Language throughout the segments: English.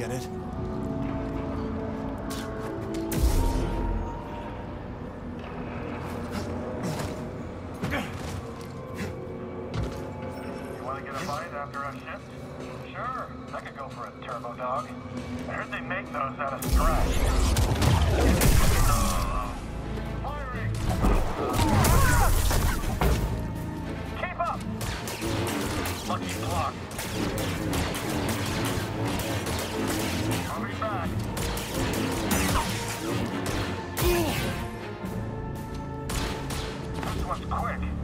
Get it? You want to get a bite after a shift? Sure, I could go for a turbo dog. I heard they make those out of scratch. Firing! Keep up! Lucky block. This one's quick.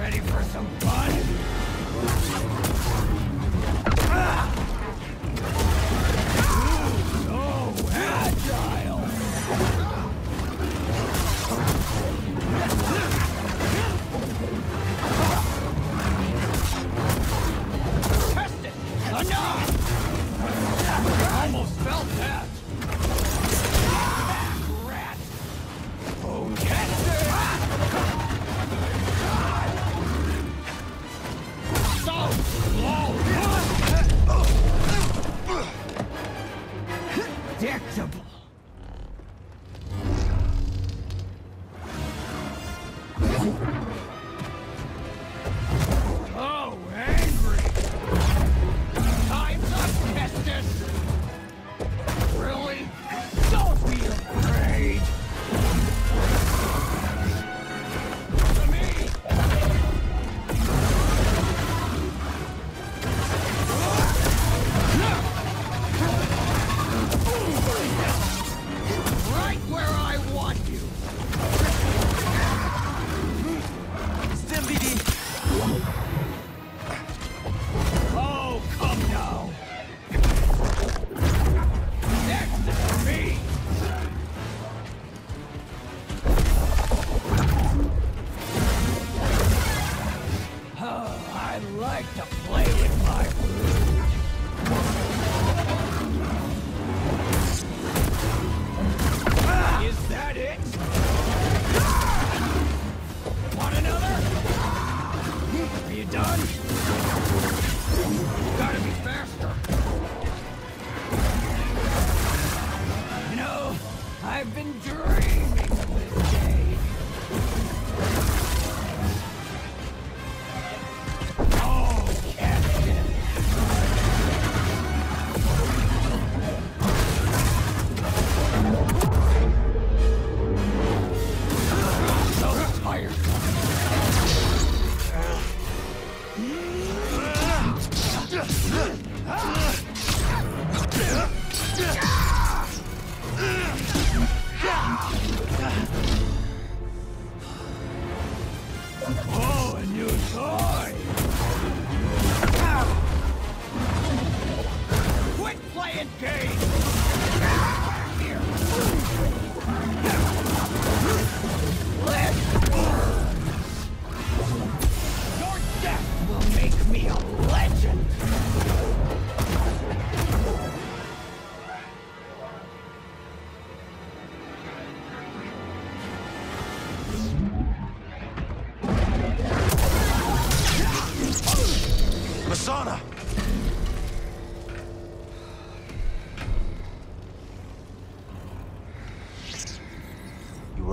Ready for some fun? Ah! So agile.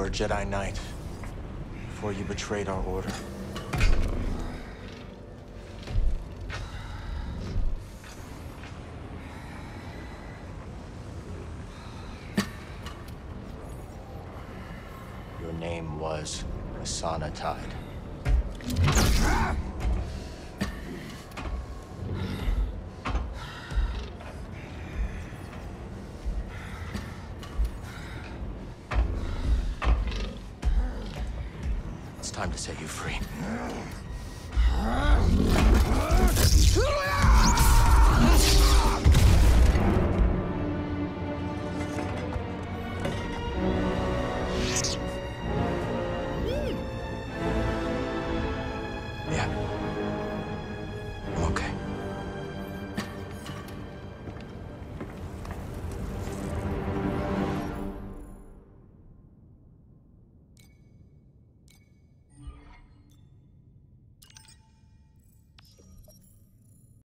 A Jedi Knight before you betrayed our order. Your name was Masana Tide. It's time to set you free.